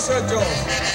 Yes, sir, Joe.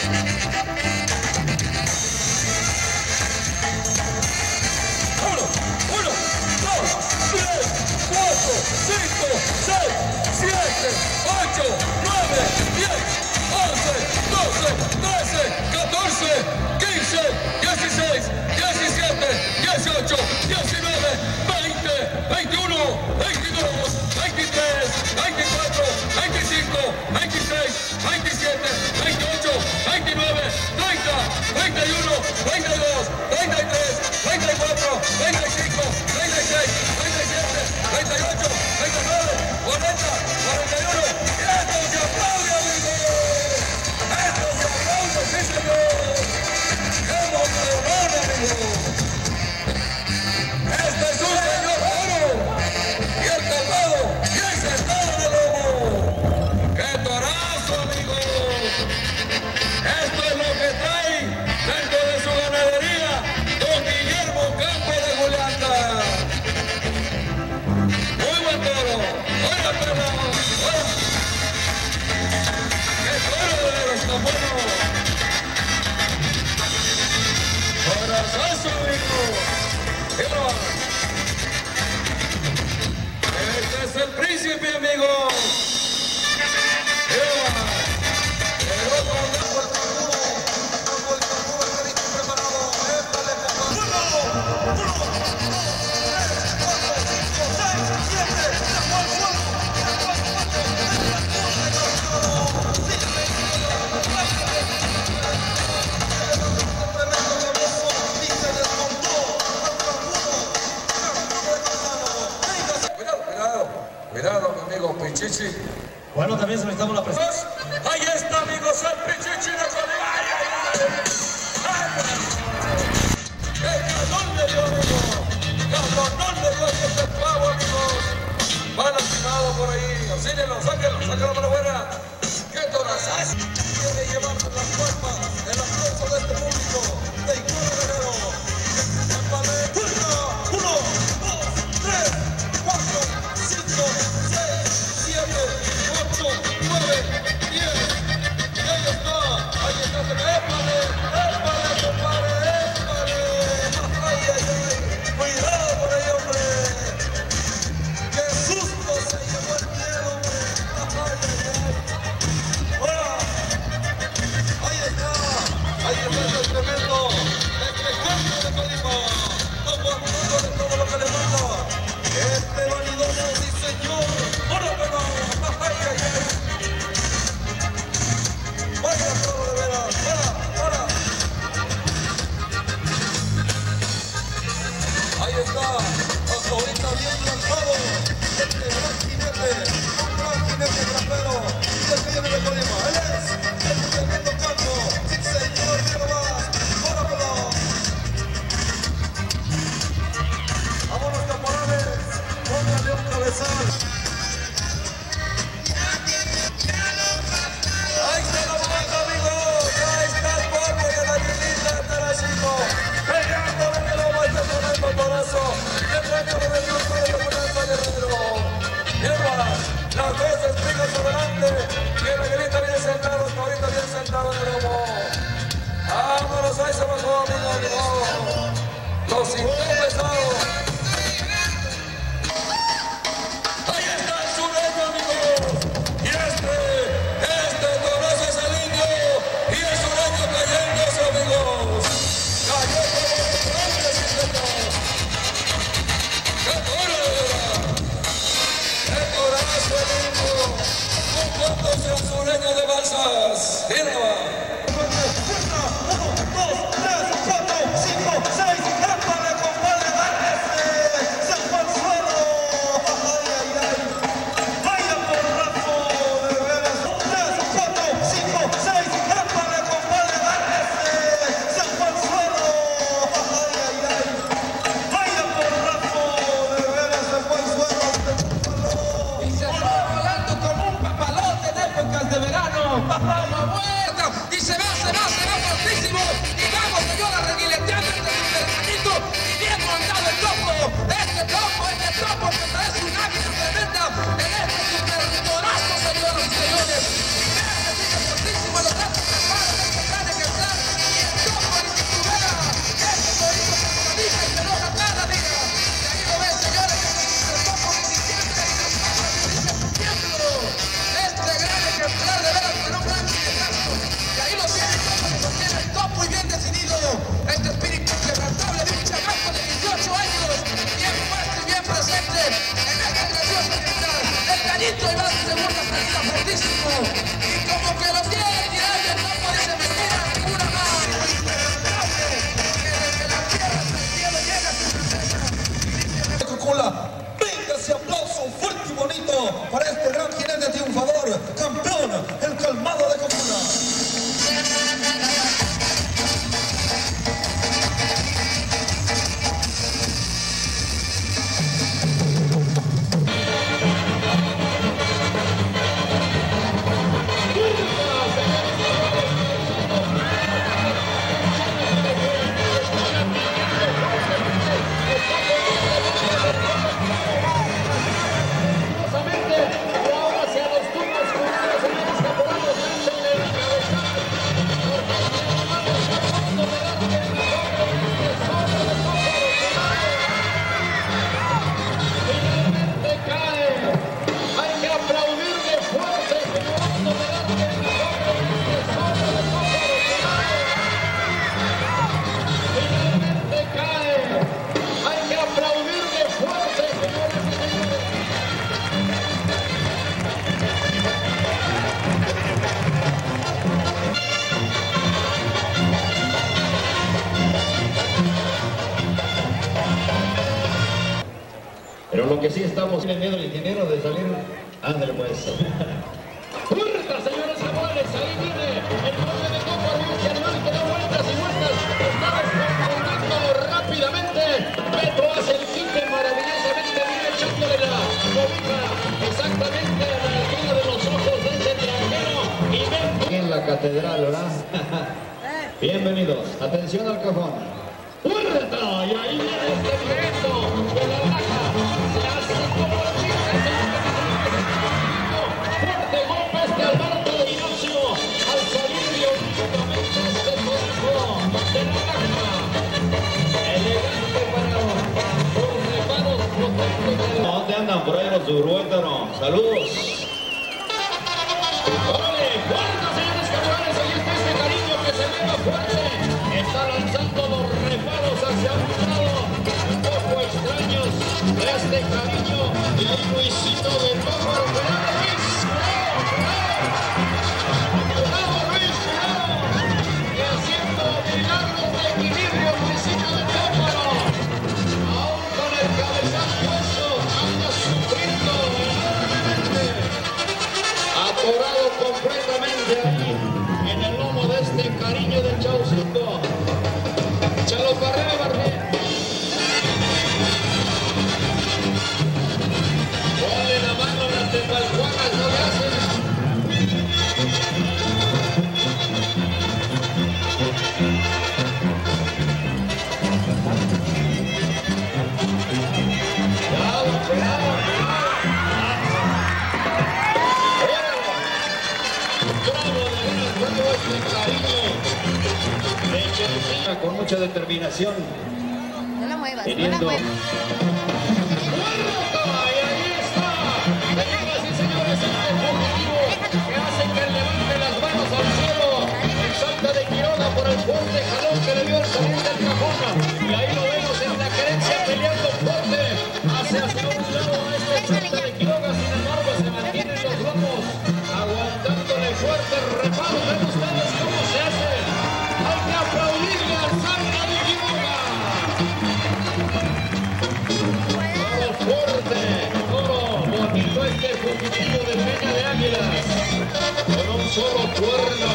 solo cuerno.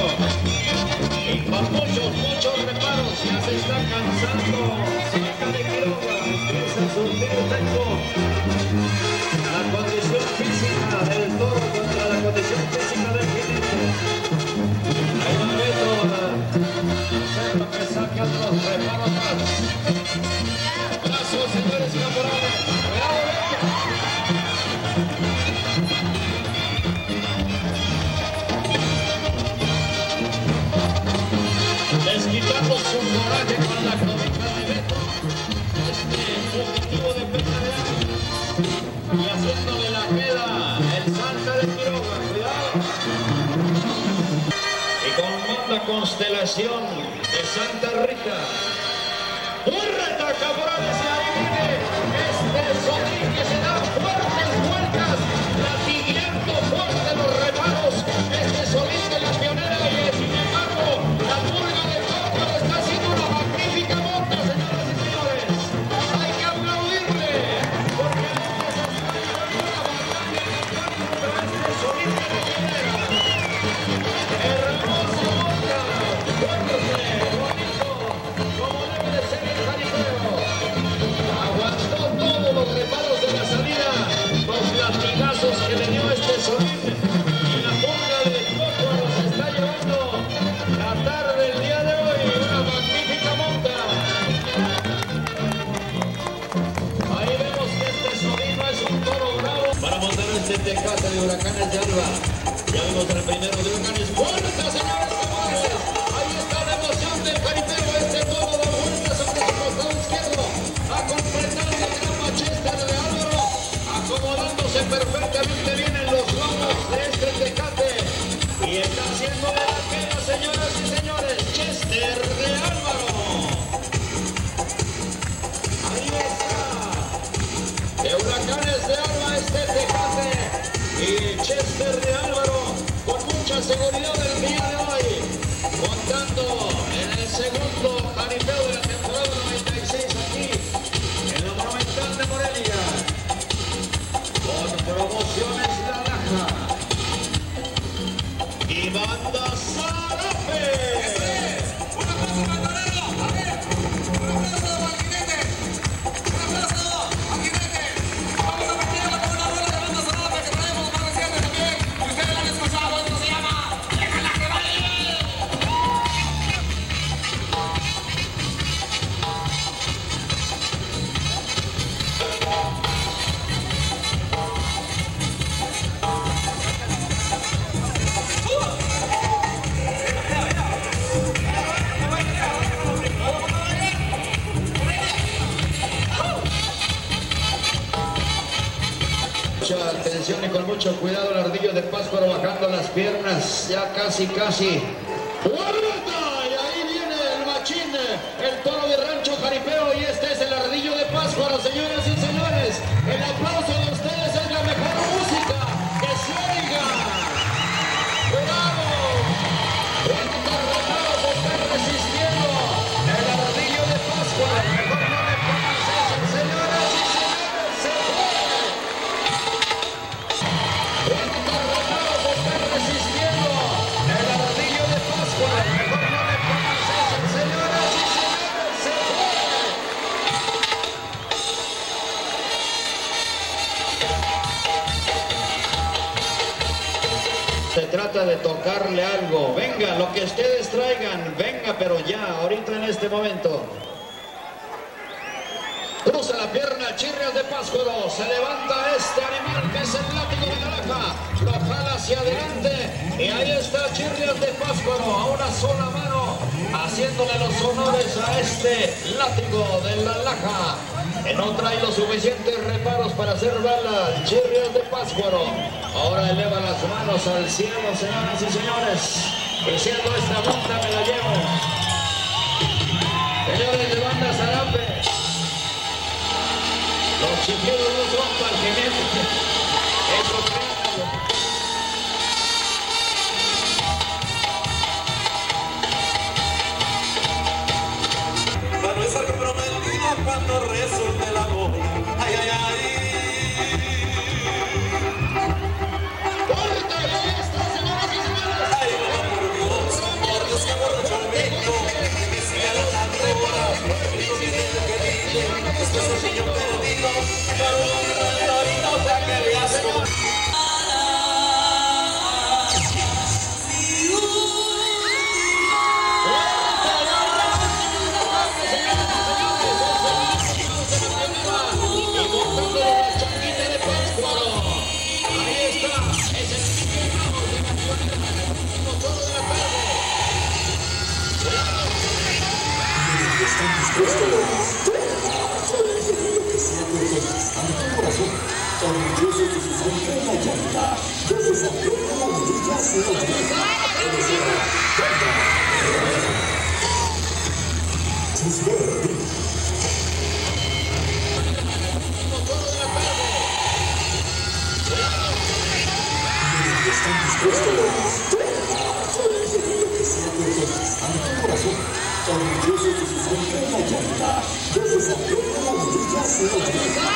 Y para muchos, muchos reparos ya se está cansando. Saca de Quiroga empieza a surtir tengo. La condición física del toro contra la condición física del jinete. Hay una métoda. Hacer lo que sacan los reparos más. Brazos. constelación de Santa Rita. Un retaca por hacia ahí viene este Solín que se da fuertes vueltas, latiguiendo fuerte los reparos. Este Solín de las de Huracanes de Alba. Ya vemos el primer de Huracanes. seguridad. Deus, eu sou o Deus da vida, Deus, eu sou o Deus da vida,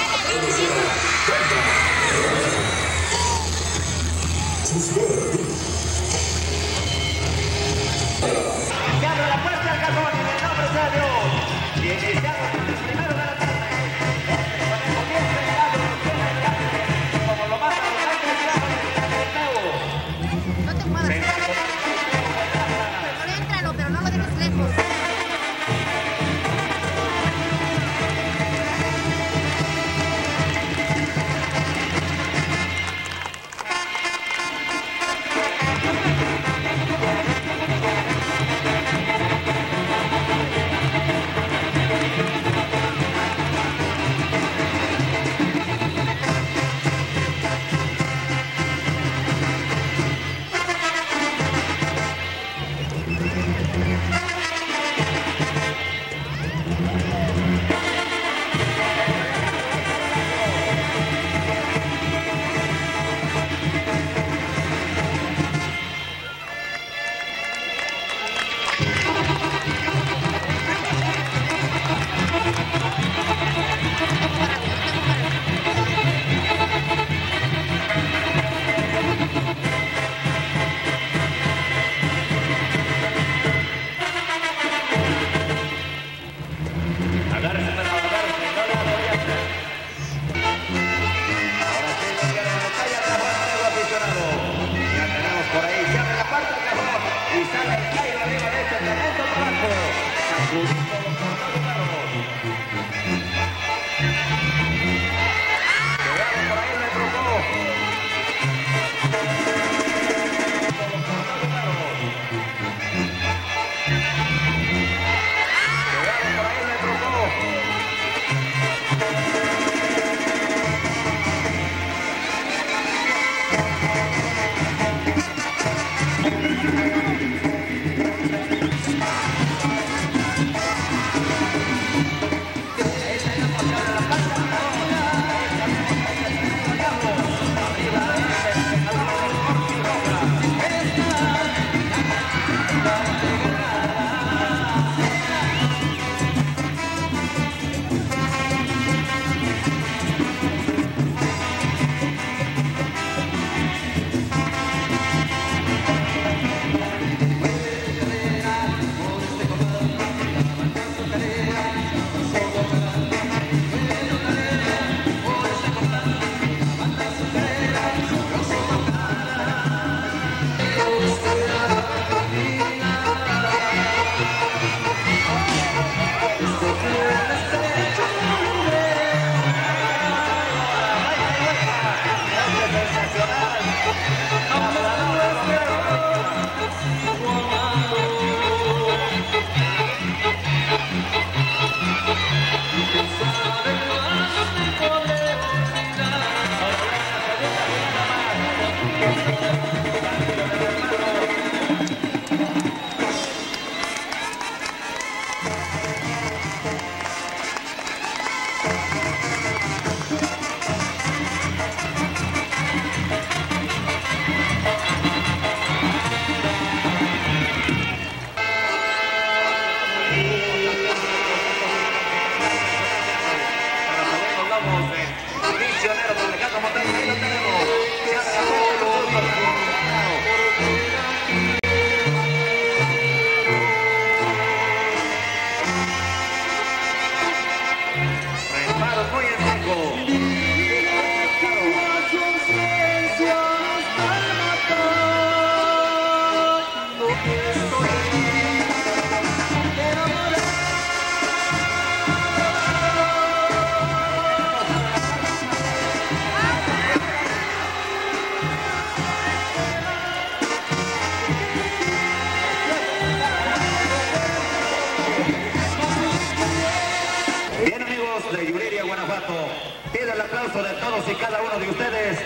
Aplauso de todos y cada uno de ustedes.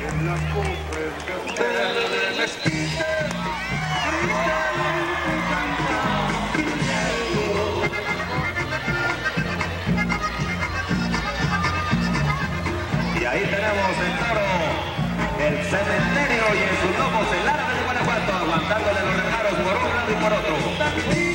En piden, Y ahí tenemos el toro, el cementerio y en sus lomos el árabe de Guanajuato, aguantándole los regalos por un lado y por otro.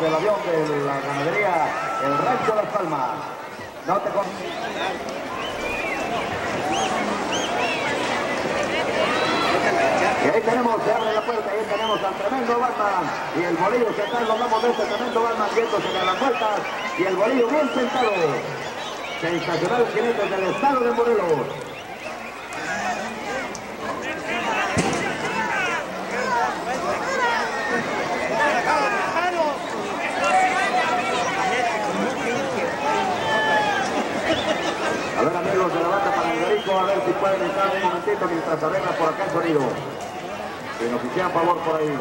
Del avión de la ganadería, el Rancho Las Palmas. No te con... Y ahí tenemos, se abre la puerta, ahí tenemos al tremendo Batman y el bolillo que está de este tremendo Batman viéndose de las vueltas y el bolillo bien sentado. Sensacional jinete del estado de Morelos. A ver amigos de la banda Si pueden entrar un momentito mientras arregla por acá el sonido. Que nos hicieran favor por ahí.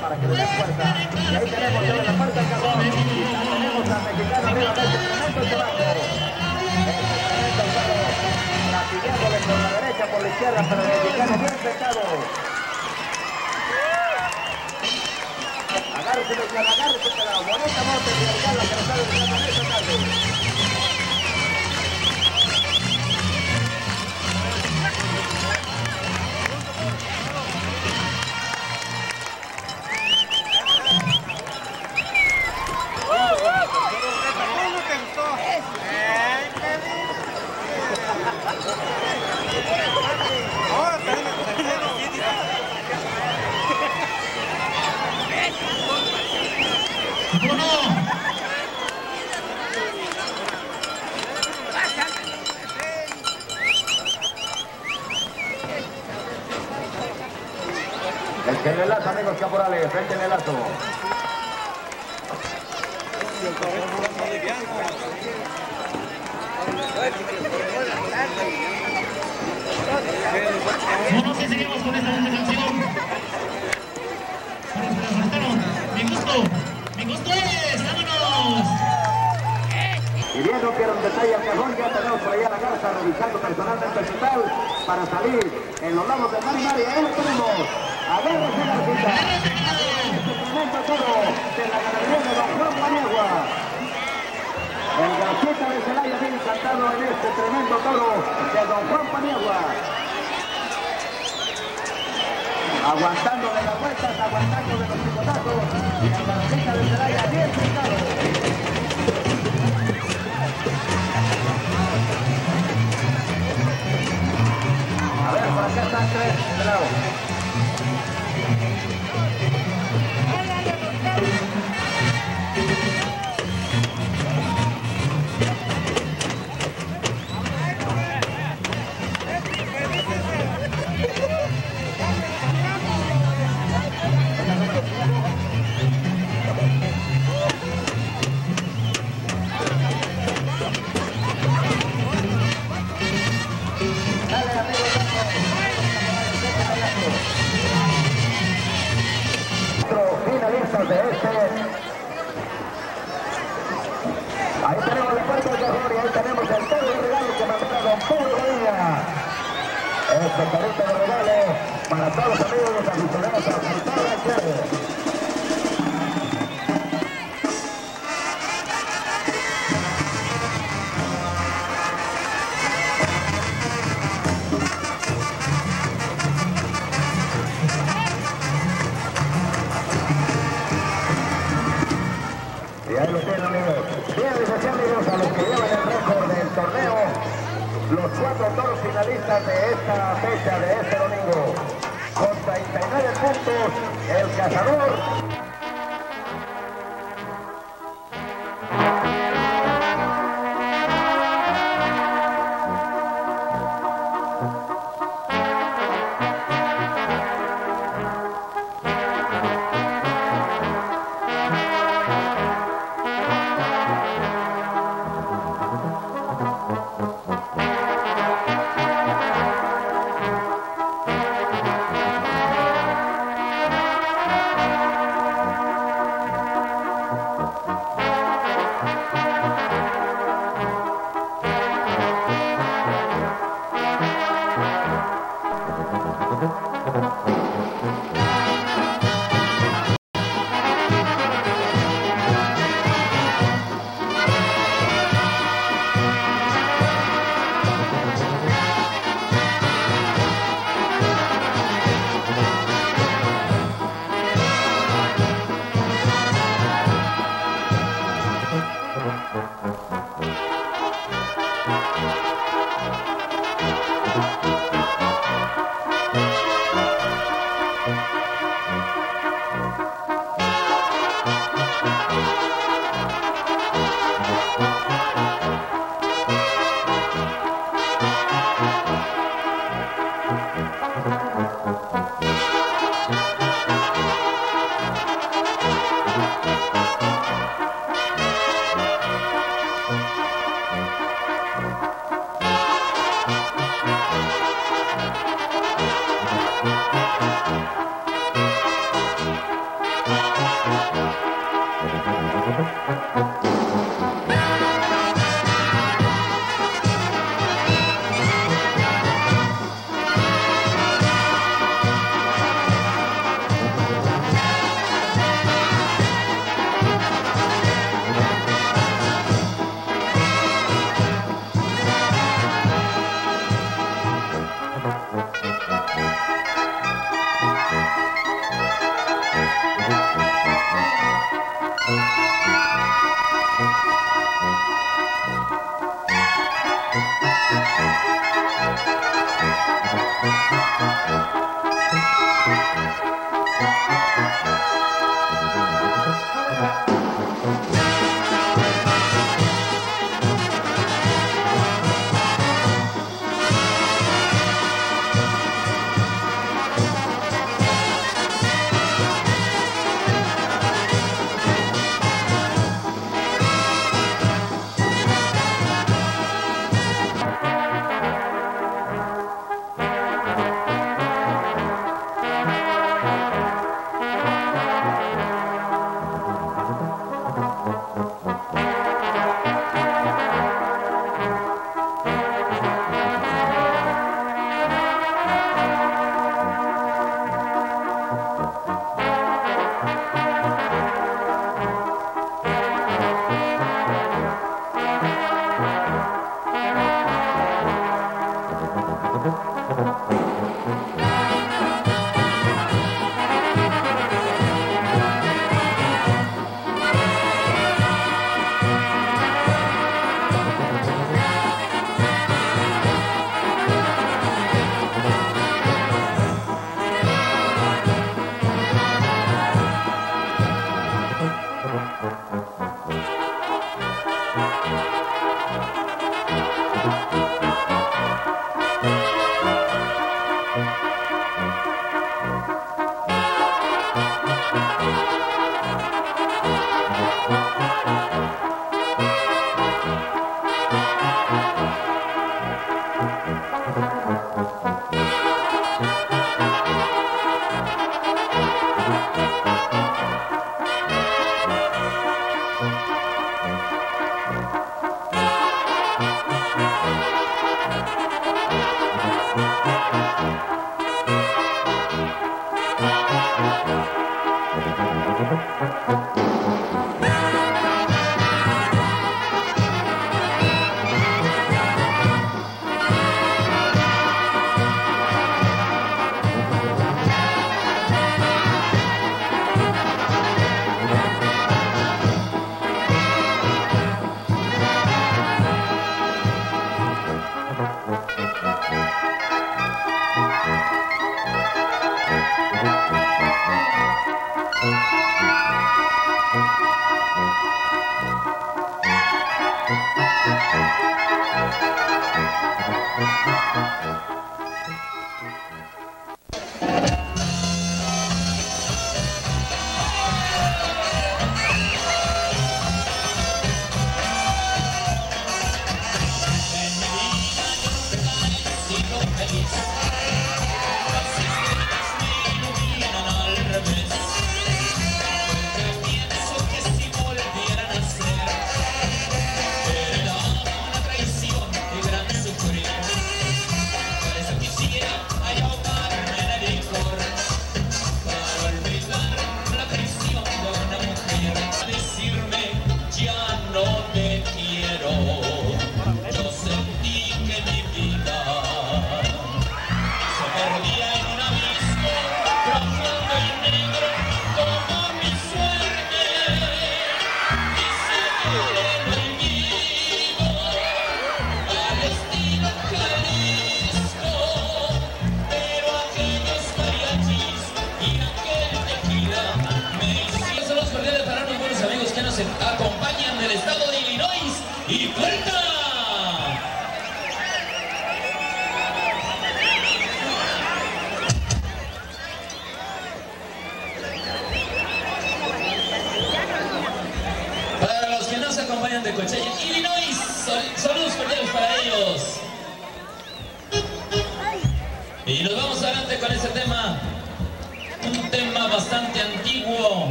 Para que le fuerza. Y ahí tenemos ya la parte del carbón. Y ya tenemos a Mexicana arriba de este tremendo trabajo. Latigueándole por la derecha, por la izquierda, pero el mexicano bien sentado. Agárrese, agárrese, tarde. Caporales, echen el lazo. No sé si seguimos con esta canción. Mi gusto. Mi gusto es. ¡Vámonos! Y bien, no quiero un detalle al cajón, ya tenemos por allá la garza revisando personalmente el total para salir en los lados del Mari Mari. Ahí lo tenemos. Agárrese la cita. Este tremendo toro de la ganadería de Don Juan Paniagua. El garcita de Celaya bien encantado en este tremendo toro de Don Juan Paniagua. Aguantándole las vueltas, aguantándole los picotazos. El garcita de Celaya bien sentado. A ver, por acá están tres, de de este. Ahí tenemos la puerta de y ahí tenemos el toro de regalo que mandó Don Pedro Medina. Este carrito de regalo para todos los amigos y los aficionados a de esta fecha, de este domingo. Con 39 puntos, el cazador.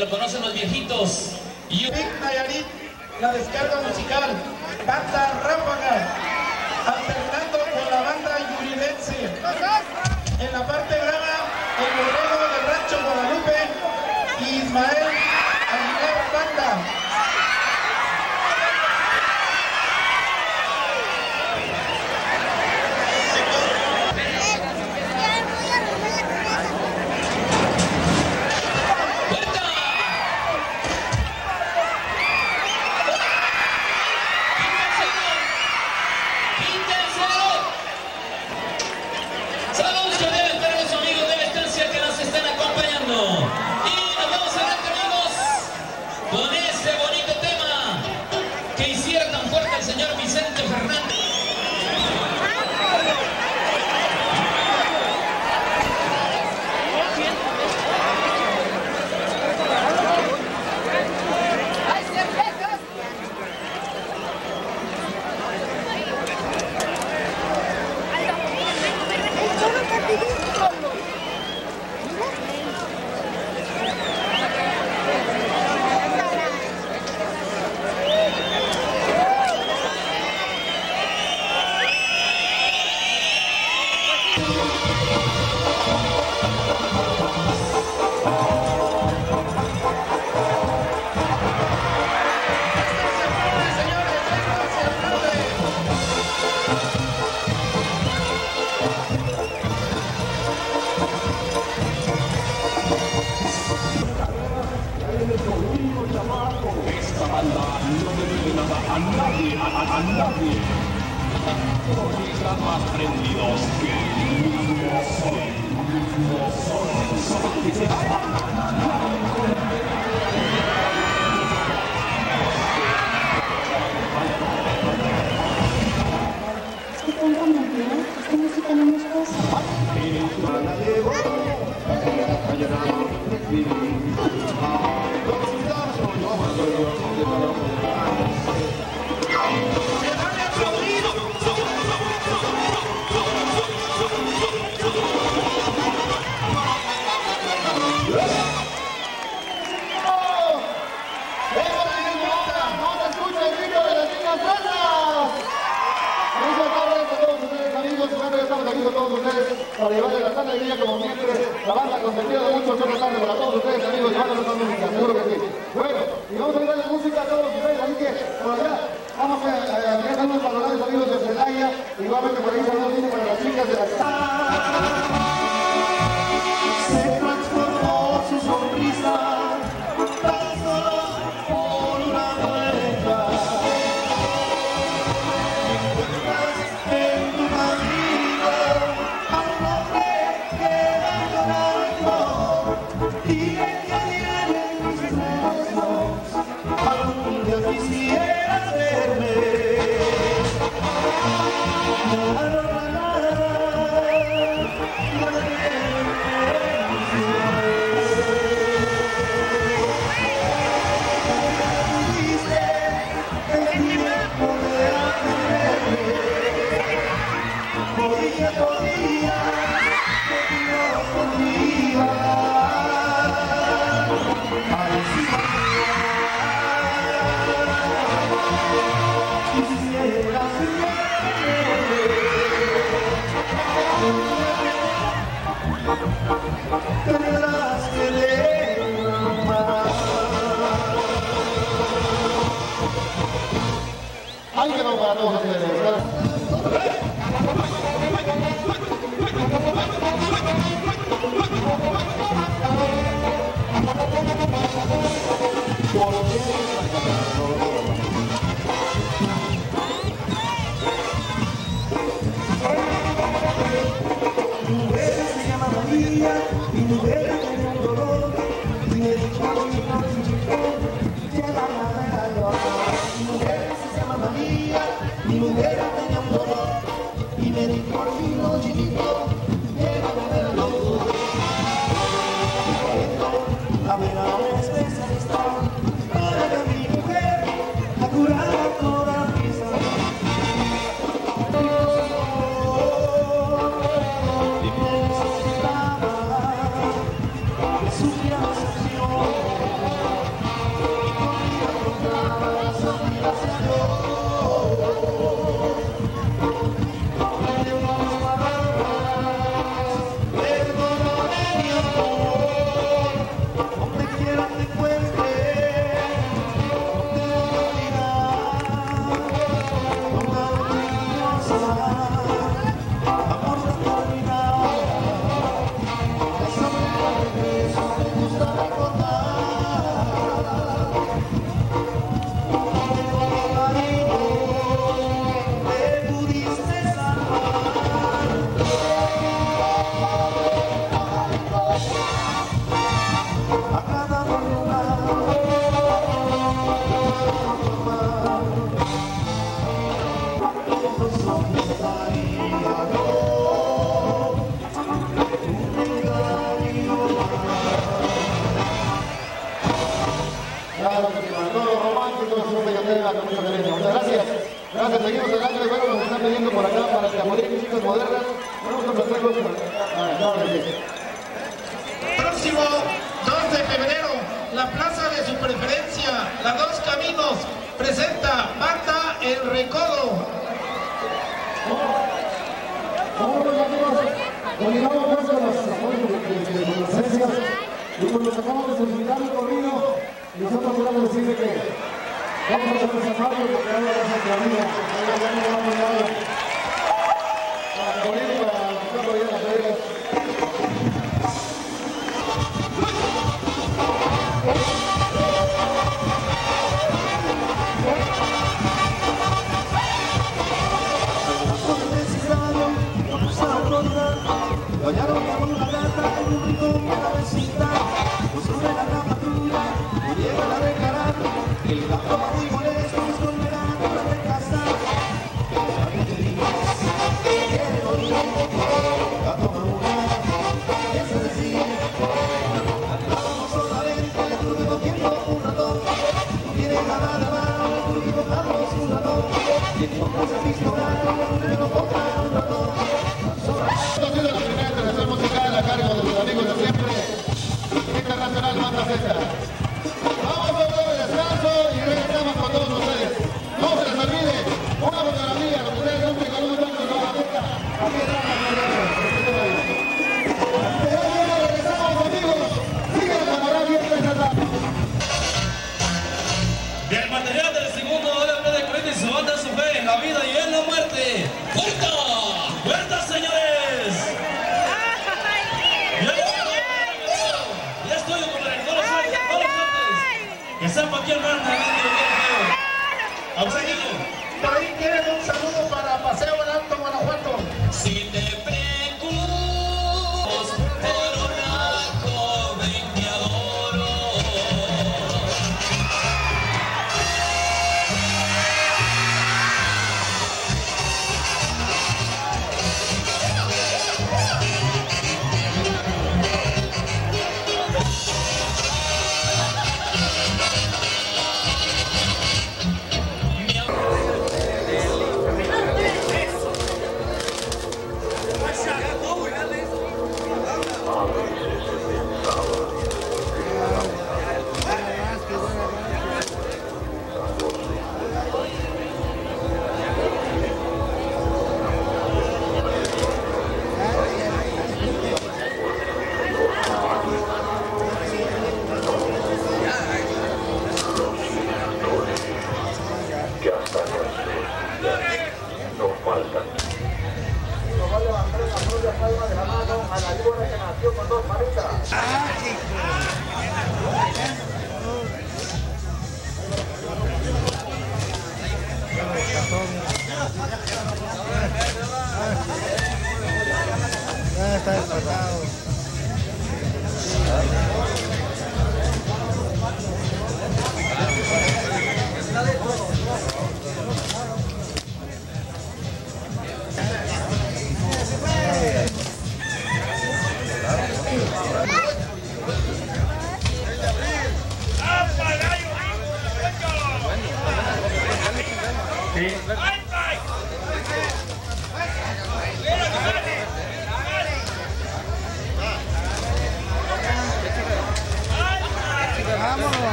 lo conocen los viejitos. Y... Nayarit, la descarga musical, canta ráfagas, alternando con la banda yurilense. En la parte a nadie, a, nadie. Porque están más prendidos que el mismo sol, el mismo sol, que se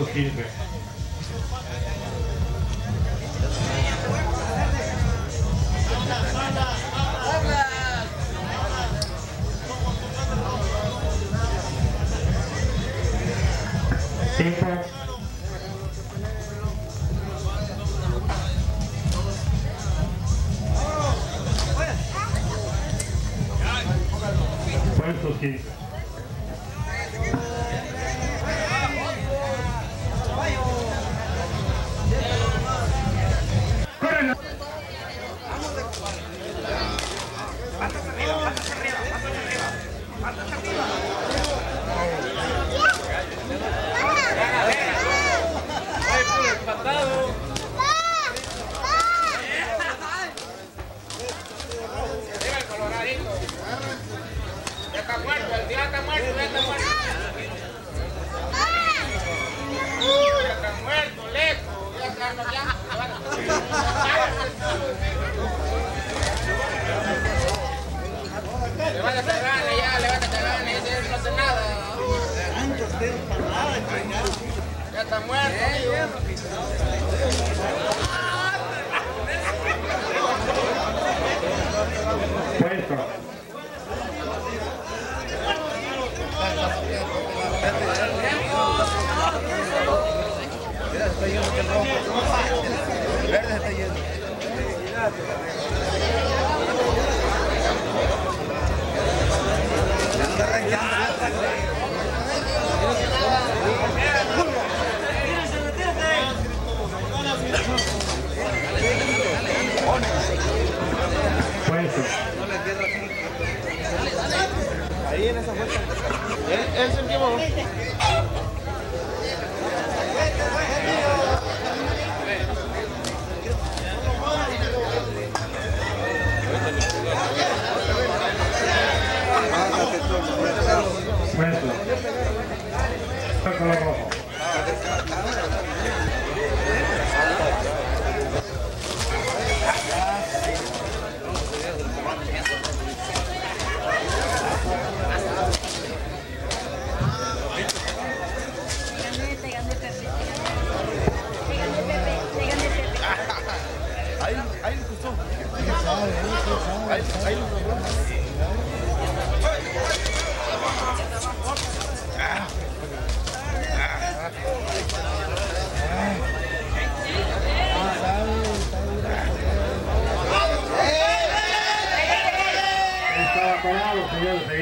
Puesto 15. Habla. Tiempo. Puesto 15.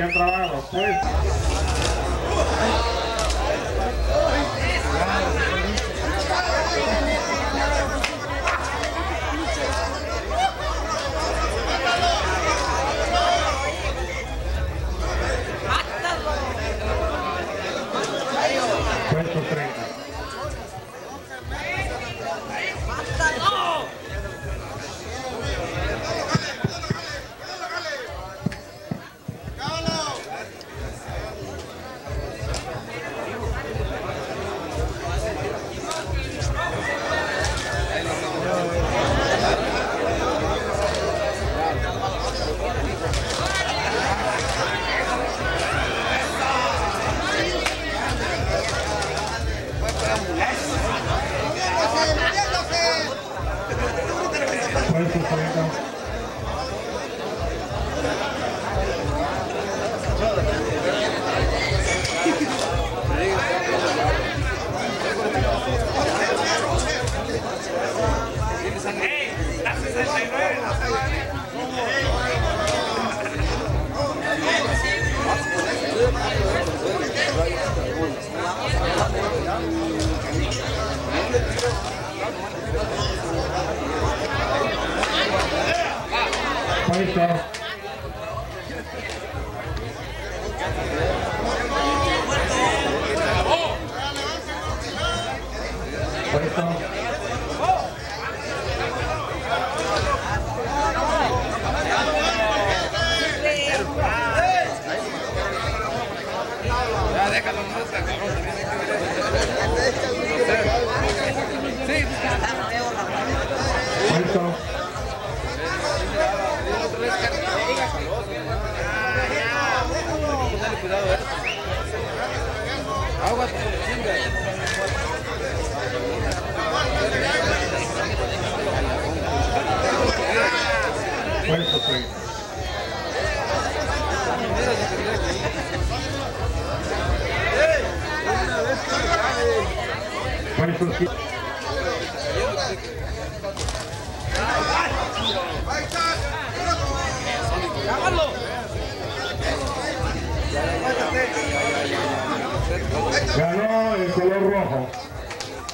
habían trabajado, pues.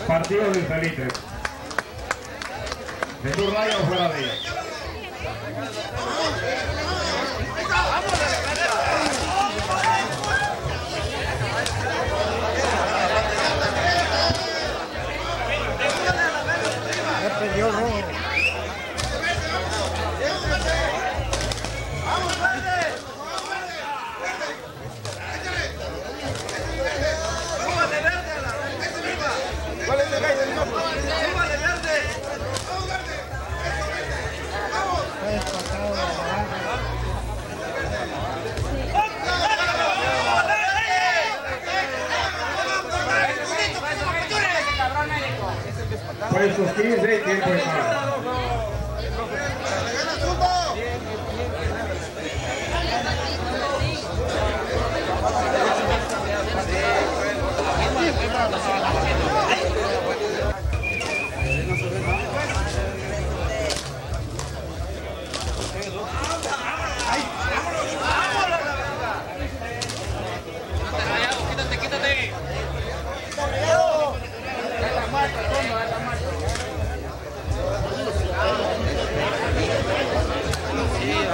partidos diferentes. De tu rayo fuera de ella. de sus 15 tiempo de pago.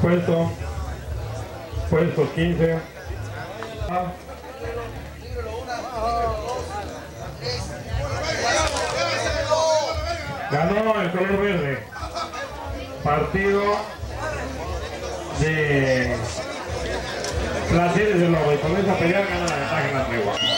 Puesto. Puesto 15. Ah. Ganó el color verde. Partido de placeres de lobo. Y con esa pelea gana la ventaja en la tregua.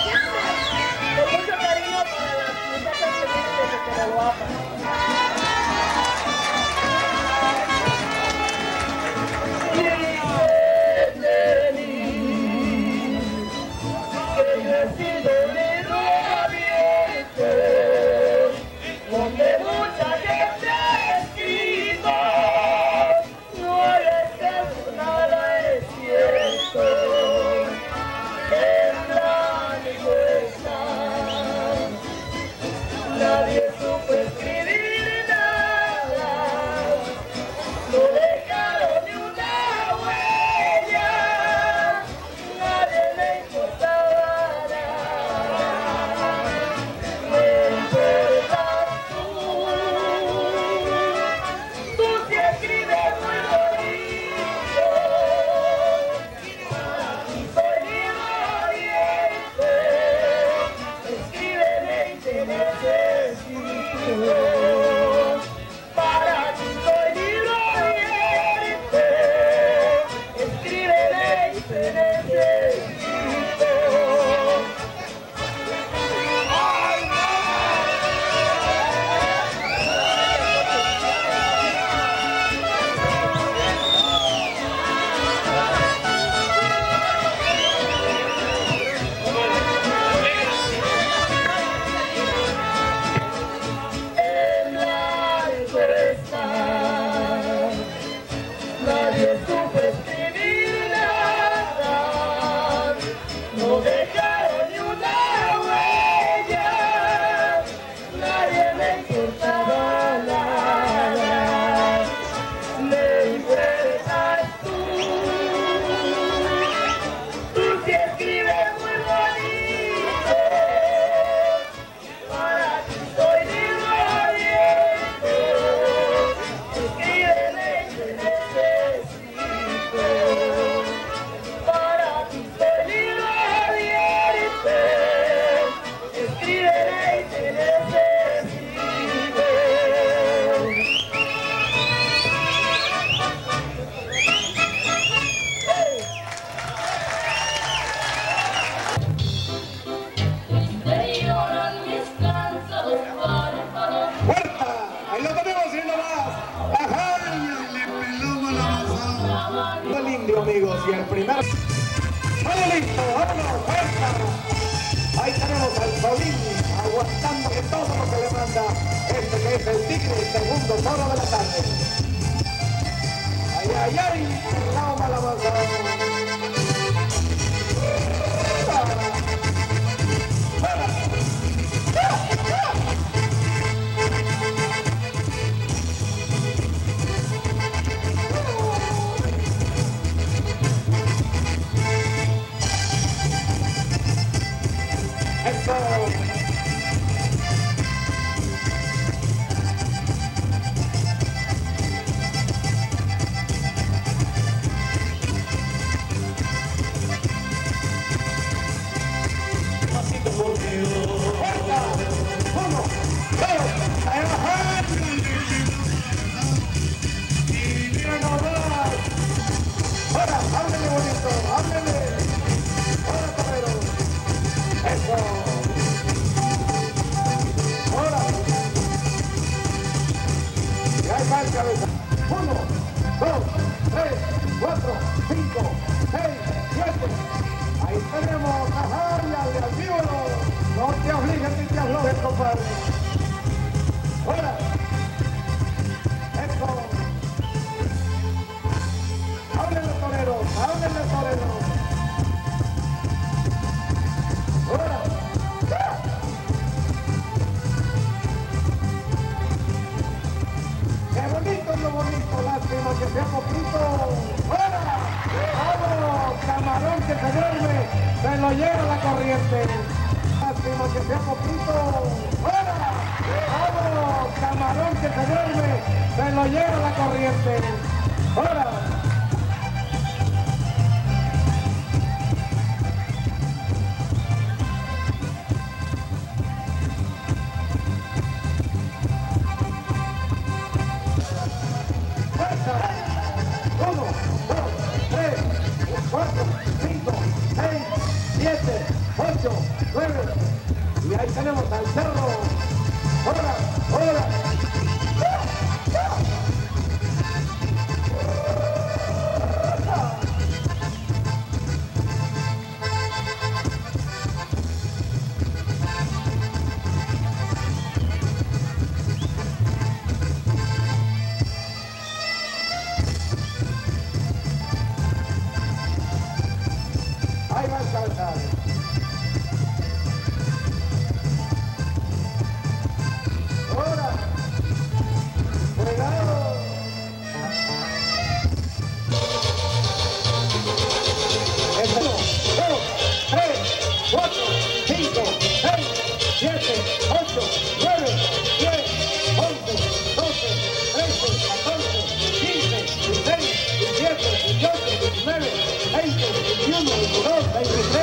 human growth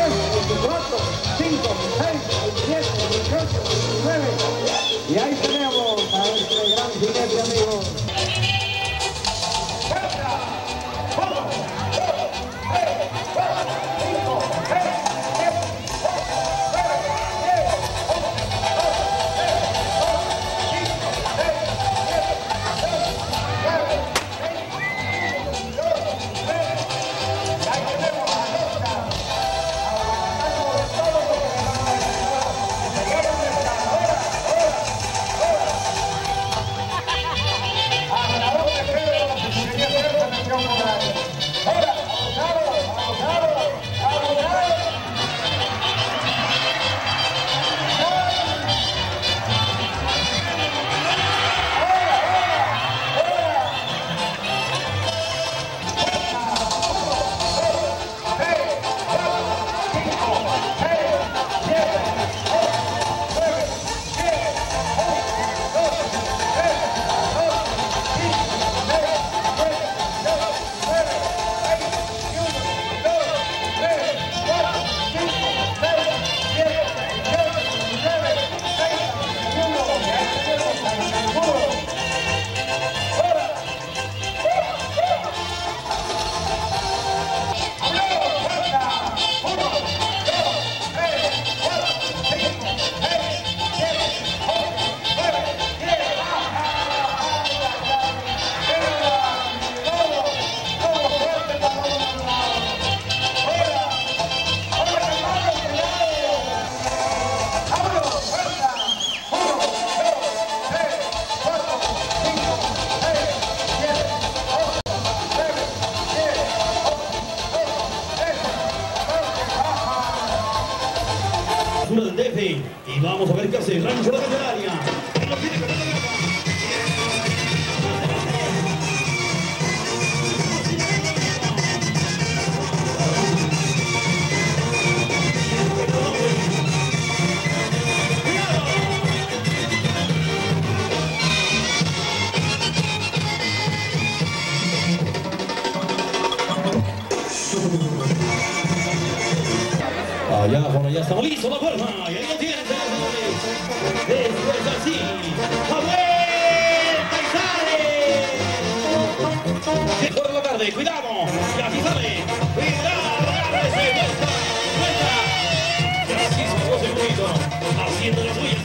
Gracias.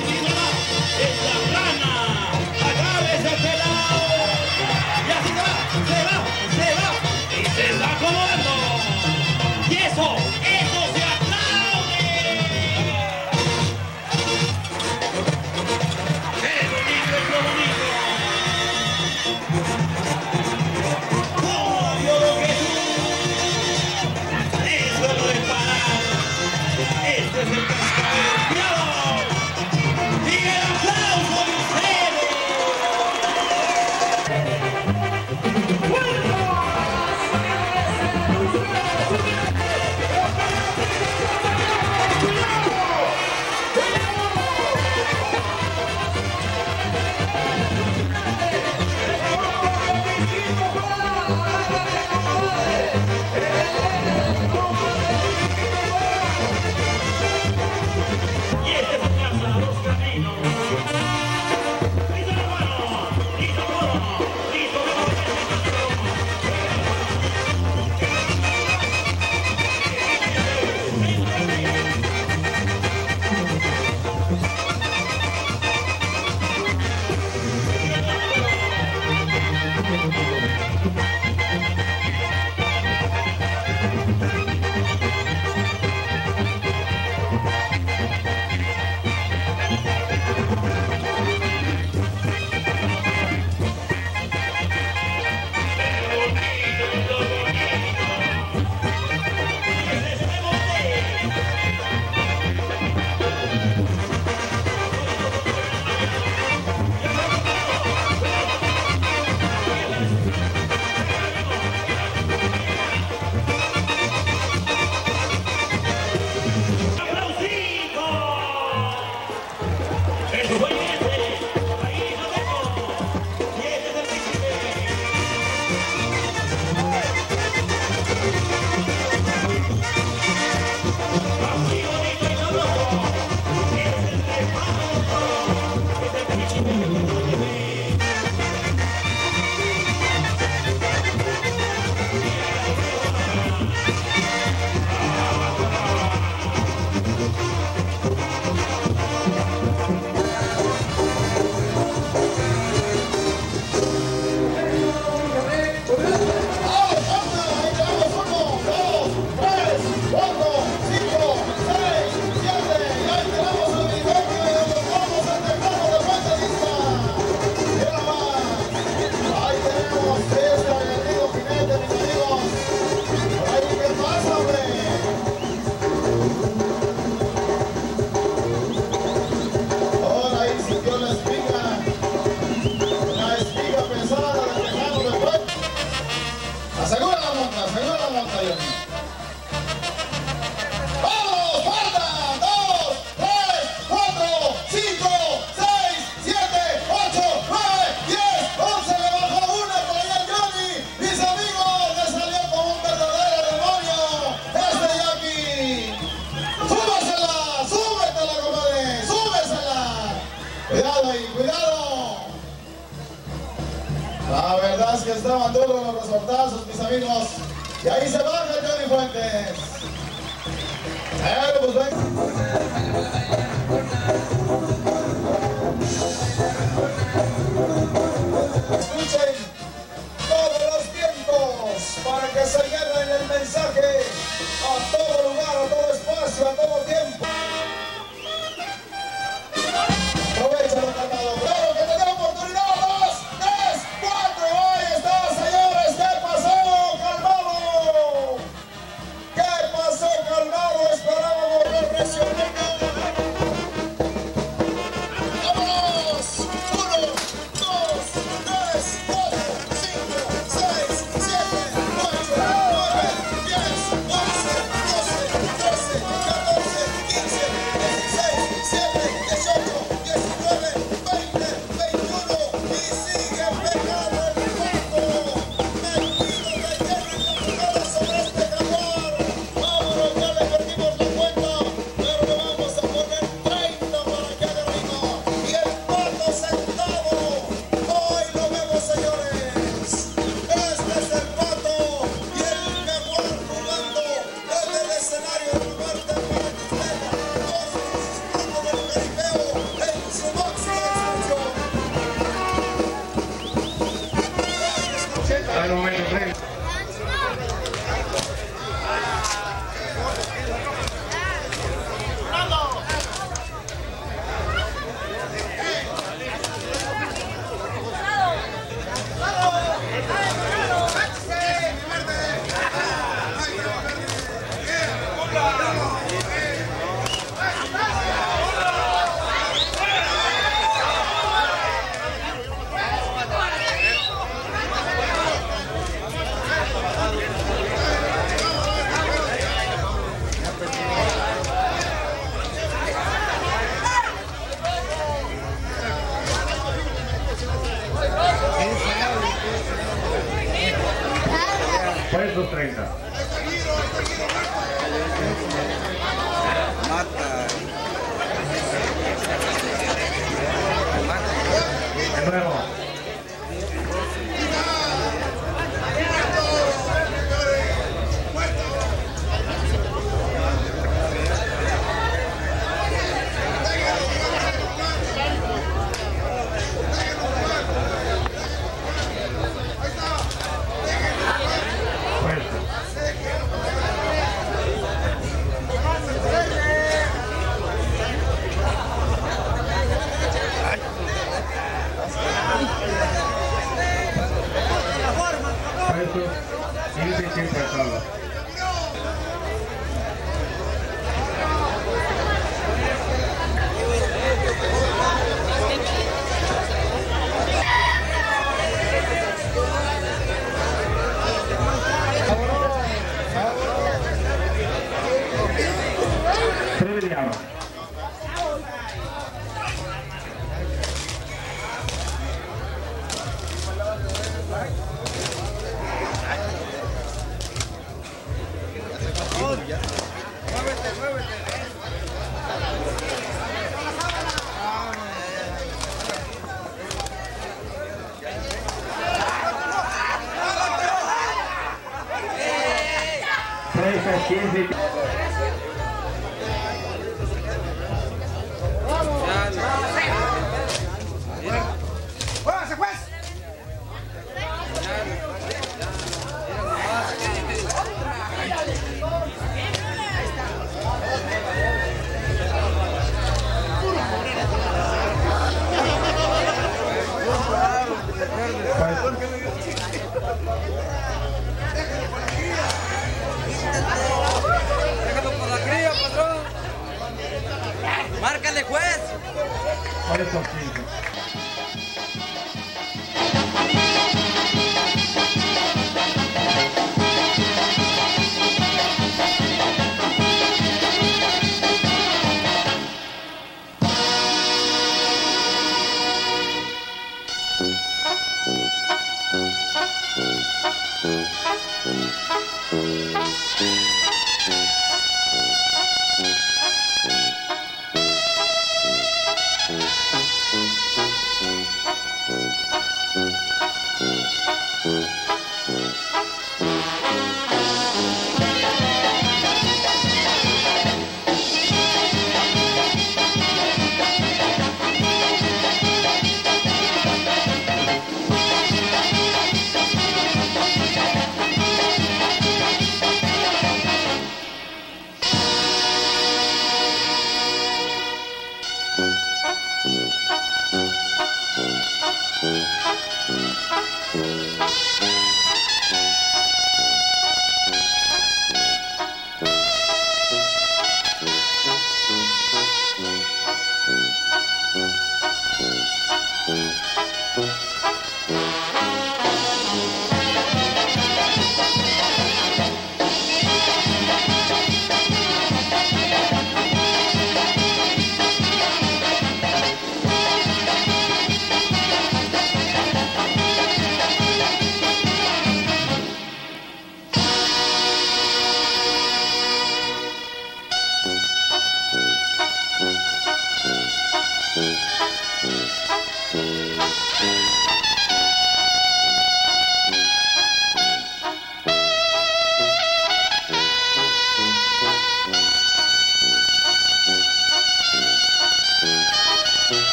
Música